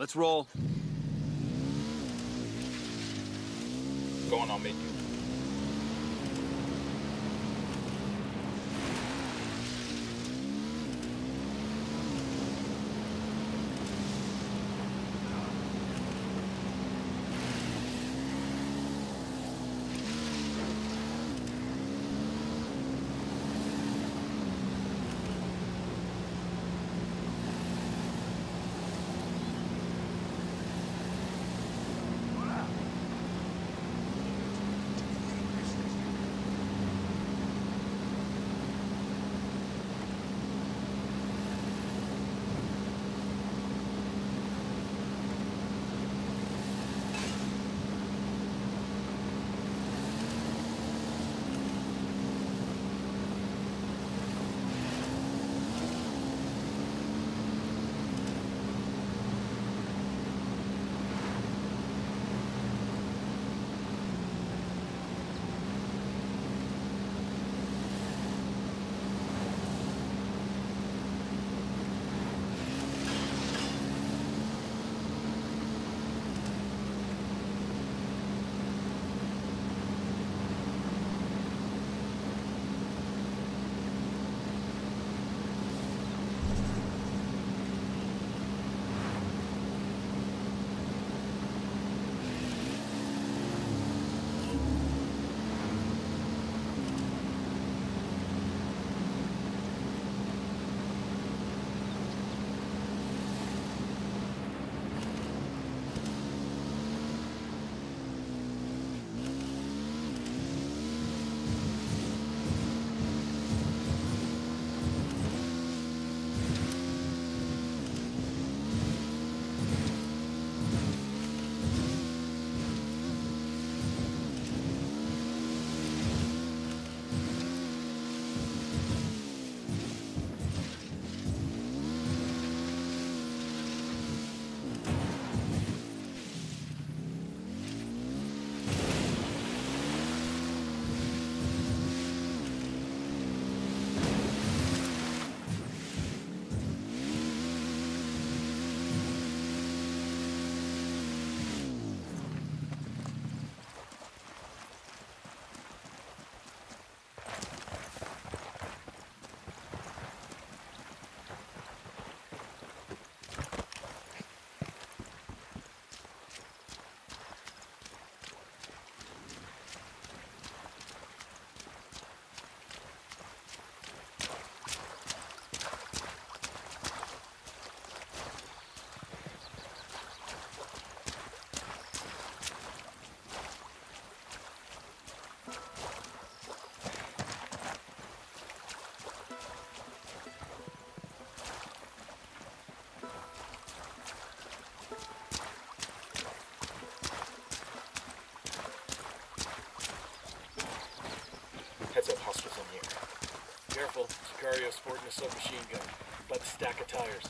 Let's roll. Go on, I'll Careful, Sicario sporting a submachine gun. About to stack of tires.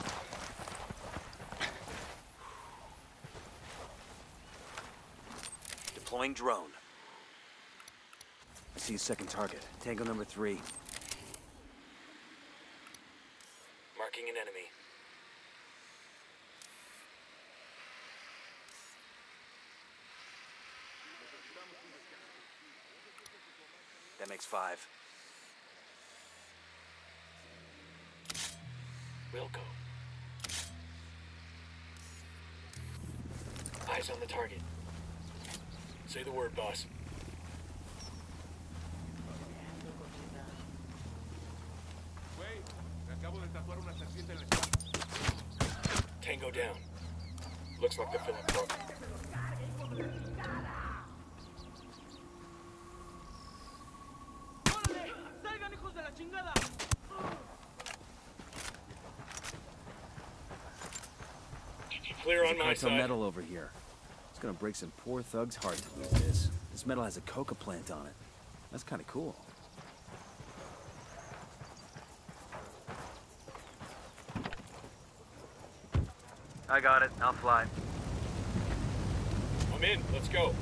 Deploying drone. I see a second target. Tango number three. Marking an enemy. That makes five. On the target. Say the word, boss. Güey, me acabo de tatuar una serpiente en la espalda. Tango down. Looks like they're feeling broke. ¡Salgan, hijos de la chingada! Clear on my Cartel side. metal over here. It's gonna break some poor thug's heart to lose this. This metal has a coca plant on it. That's kind of cool. I got it. I'll fly. I'm in. Let's go.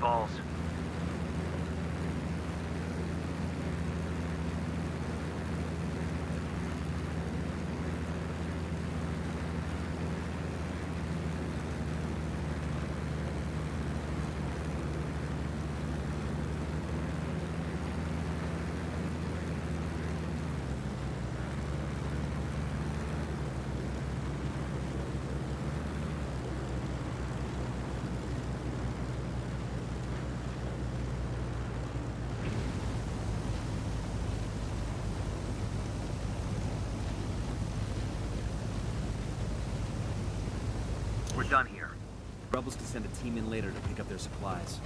Shit Rebels can send a team in later to pick up their supplies.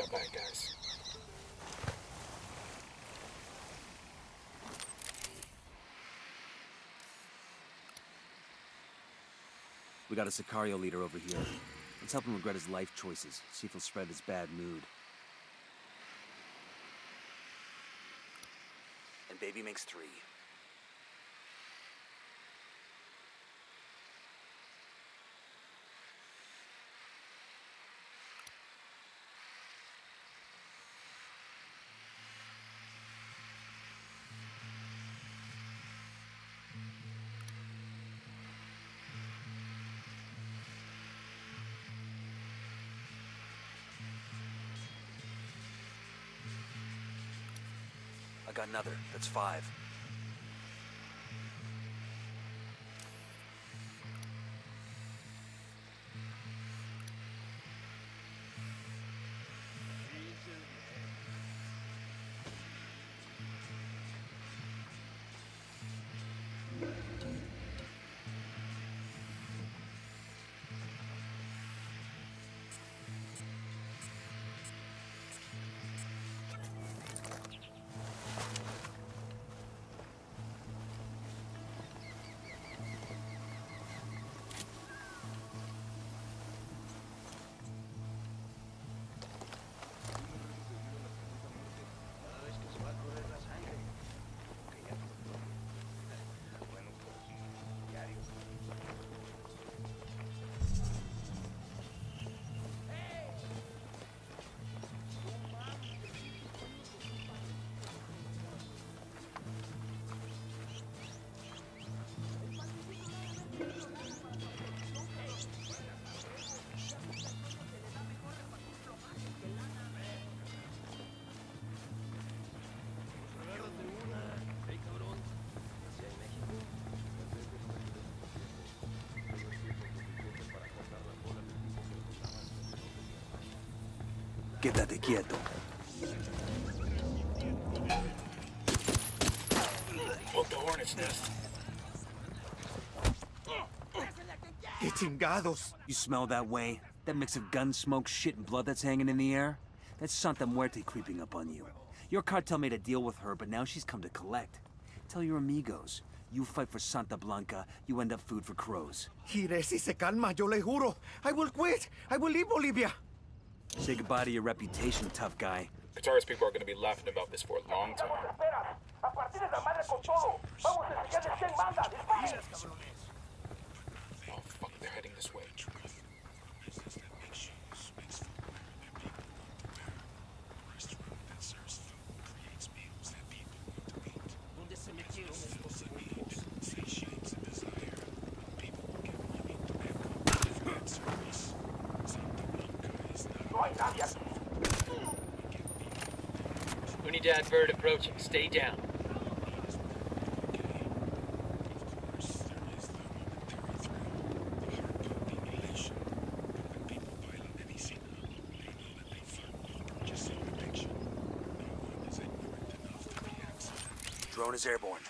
Alright, guys. We got a Sicario leader over here. Let's help him regret his life choices, see if he'll spread his bad mood. And baby makes three. Got another. That's five. Quédate quieto. Poke the hornet's nest. ¡Qué chingados! You smell that way? That mix of gun smoke, shit, and blood that's hanging in the air? That's Santa Muerte creeping up on you. Your cartel made a deal with her, but now she's come to collect. Tell your amigos. You fight for Santa Blanca, you end up food for crows. Gire, si se calma, yo le juro. I will quit. I will leave Bolivia. Say goodbye to your reputation, tough guy. Katari's people are going to be laughing about this for a long time. A partir de la madre con todo. Vamos a enseñar de 100 bandas. Disparen. Oh, fuck, they're heading this way. Unidad Bird approaching. Stay down. Drone is airborne.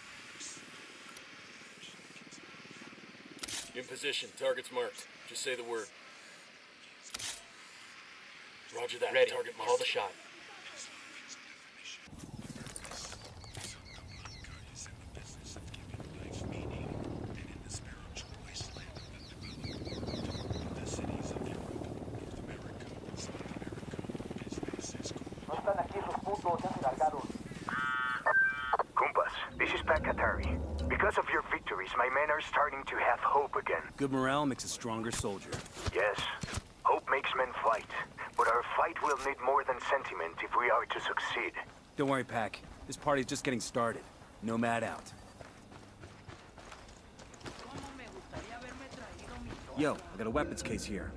In position. Target's marked. Just say the word. Roger that. Ready. Target marked. Call the shot. My men are starting to have hope again. Good morale makes a stronger soldier. Yes, hope makes men fight. But our fight will need more than sentiment if we are to succeed. Don't worry, Pac. This party's just getting started. Nomad out. Yo, I got a weapons case here.